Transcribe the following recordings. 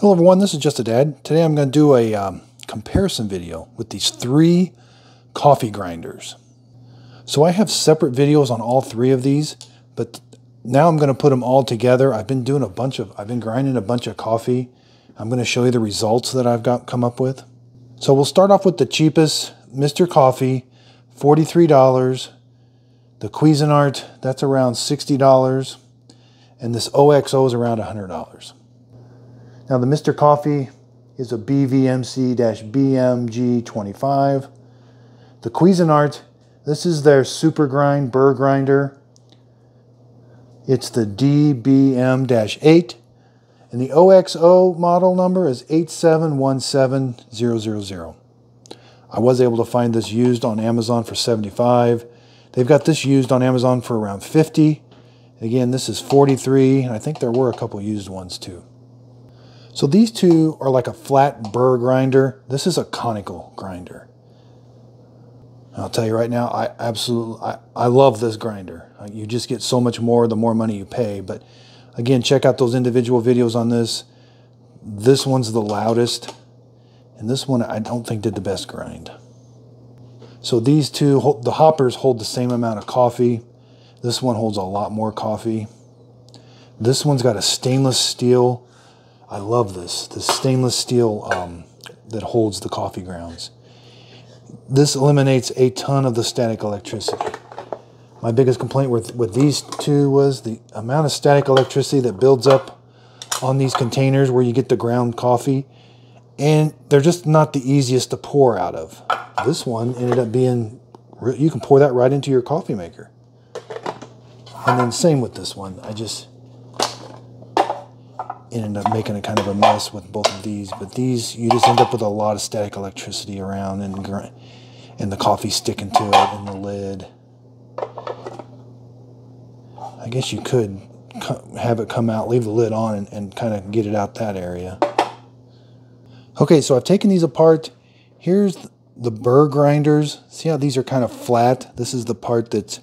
Hello everyone, this is Just a Dad. Today I'm going to do a um, comparison video with these three coffee grinders. So I have separate videos on all three of these, but now I'm going to put them all together. I've been doing a bunch of, I've been grinding a bunch of coffee. I'm going to show you the results that I've got come up with. So we'll start off with the cheapest, Mr. Coffee, $43. The Cuisinart, that's around $60. And this OXO is around $100. Now the Mr. Coffee is a BVMC-BMG25. The Cuisinart, this is their Super Grind Burr Grinder. It's the DBM-8. And the OXO model number is 8717000. I was able to find this used on Amazon for 75. They've got this used on Amazon for around 50. Again, this is 43, and I think there were a couple used ones too. So these two are like a flat burr grinder. This is a conical grinder. I'll tell you right now, I absolutely, I, I love this grinder. Uh, you just get so much more the more money you pay. But again, check out those individual videos on this. This one's the loudest. And this one I don't think did the best grind. So these two, the hoppers hold the same amount of coffee. This one holds a lot more coffee. This one's got a stainless steel I love this, this stainless steel um, that holds the coffee grounds. This eliminates a ton of the static electricity. My biggest complaint with, with these two was the amount of static electricity that builds up on these containers where you get the ground coffee. And they're just not the easiest to pour out of. This one ended up being, you can pour that right into your coffee maker. And then same with this one. I just, ended up making a kind of a mess with both of these. But these, you just end up with a lot of static electricity around and, and the coffee sticking to it and the lid. I guess you could have it come out, leave the lid on and, and kind of get it out that area. Okay, so I've taken these apart. Here's the burr grinders. See how these are kind of flat? This is the part that,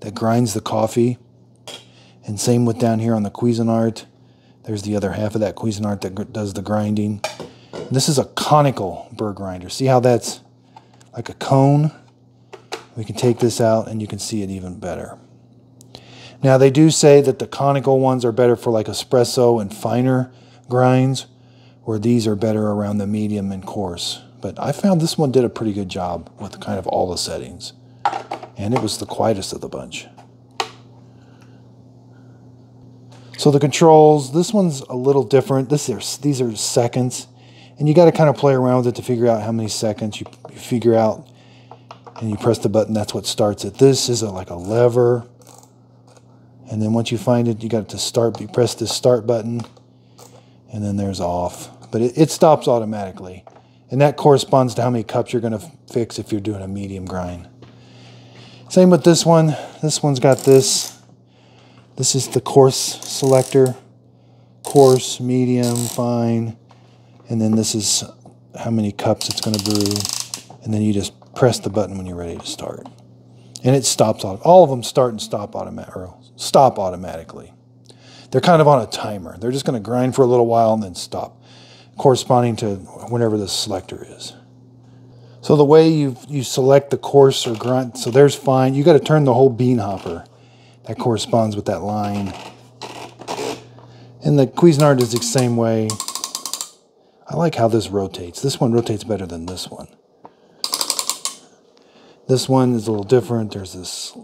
that grinds the coffee. And same with down here on the Cuisinart. There's the other half of that Cuisinart that does the grinding. This is a conical burr grinder. See how that's like a cone? We can take this out and you can see it even better. Now they do say that the conical ones are better for like espresso and finer grinds, where these are better around the medium and coarse. But I found this one did a pretty good job with kind of all the settings. And it was the quietest of the bunch. So the controls, this one's a little different. This is, these are seconds. And you got to kind of play around with it to figure out how many seconds you, you figure out. And you press the button, that's what starts it. This is a, like a lever. And then once you find it, you got to start, you press the start button. And then there's off. But it, it stops automatically. And that corresponds to how many cups you're going to fix if you're doing a medium grind. Same with this one. This one's got this this is the coarse selector, coarse, medium, fine, and then this is how many cups it's going to brew, and then you just press the button when you're ready to start. And it stops, all of them start and stop, automatic, stop automatically. They're kind of on a timer. They're just going to grind for a little while and then stop, corresponding to whenever the selector is. So the way you you select the coarse or grind, so there's fine. You got to turn the whole bean hopper that corresponds with that line. And the Cuisinart is the same way. I like how this rotates. This one rotates better than this one. This one is a little different. There's this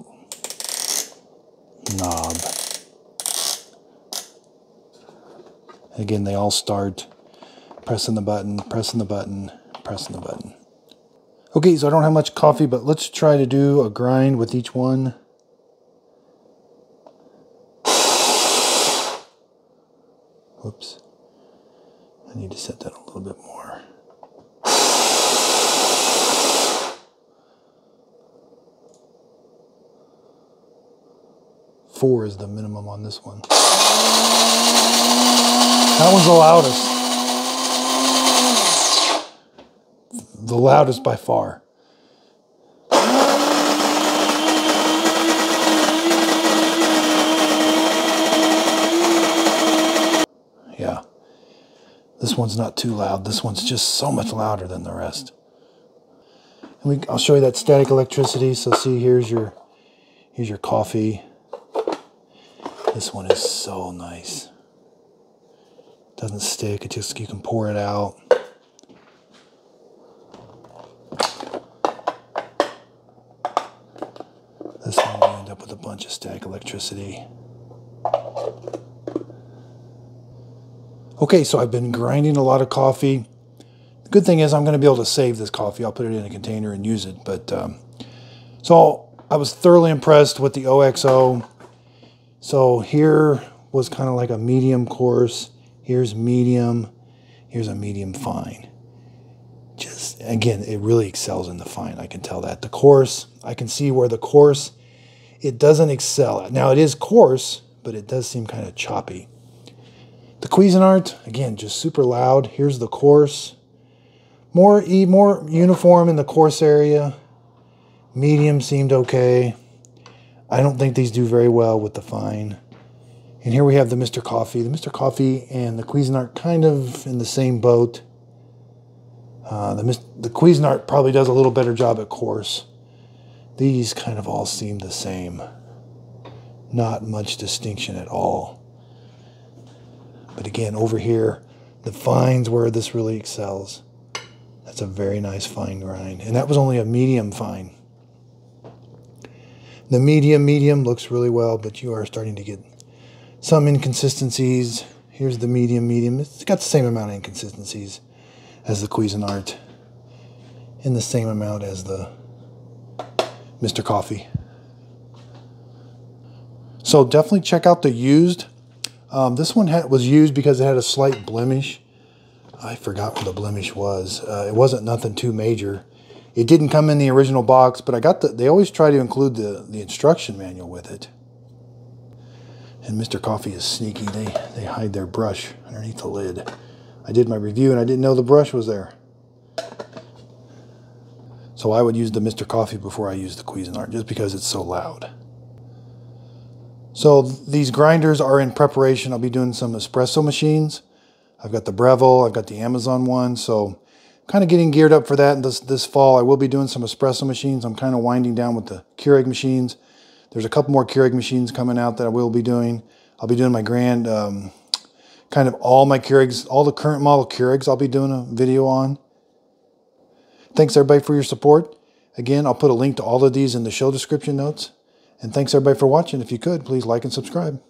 knob. Again, they all start pressing the button, pressing the button, pressing the button. Okay, so I don't have much coffee, but let's try to do a grind with each one. Whoops. I need to set that a little bit more. Four is the minimum on this one. That one's the loudest. The loudest by far. This one's not too loud. This one's just so much louder than the rest. And we, I'll show you that static electricity. So see, here's your, here's your coffee. This one is so nice. Doesn't stick. It just you can pour it out. This one you end up with a bunch of static electricity. Okay, so I've been grinding a lot of coffee. The good thing is I'm going to be able to save this coffee. I'll put it in a container and use it. But um, so I was thoroughly impressed with the OXO. So here was kind of like a medium coarse. Here's medium. Here's a medium fine. Just again, it really excels in the fine. I can tell that. The coarse, I can see where the coarse, it doesn't excel. Now it is coarse, but it does seem kind of choppy. Cuisinart, again, just super loud. Here's the coarse. More, e more uniform in the coarse area. Medium seemed okay. I don't think these do very well with the fine. And here we have the Mr. Coffee. The Mr. Coffee and the Cuisinart kind of in the same boat. Uh, the, the Cuisinart probably does a little better job at coarse. These kind of all seem the same. Not much distinction at all. But again, over here, the fines where this really excels. That's a very nice fine grind. And that was only a medium fine. The medium medium looks really well, but you are starting to get some inconsistencies. Here's the medium medium. It's got the same amount of inconsistencies as the Cuisinart. In the same amount as the Mr. Coffee. So definitely check out the used um, this one had, was used because it had a slight blemish. I forgot what the blemish was. Uh, it wasn't nothing too major. It didn't come in the original box, but I got the, they always try to include the, the instruction manual with it. And Mr. Coffee is sneaky. They, they hide their brush underneath the lid. I did my review and I didn't know the brush was there. So I would use the Mr. Coffee before I use the Cuisinart just because it's so loud. So these grinders are in preparation. I'll be doing some espresso machines. I've got the Breville, I've got the Amazon one. So kind of getting geared up for that this, this fall. I will be doing some espresso machines. I'm kind of winding down with the Keurig machines. There's a couple more Keurig machines coming out that I will be doing. I'll be doing my grand, um, kind of all my Keurigs, all the current model Keurigs I'll be doing a video on. Thanks everybody for your support. Again, I'll put a link to all of these in the show description notes. And thanks everybody for watching. If you could, please like and subscribe.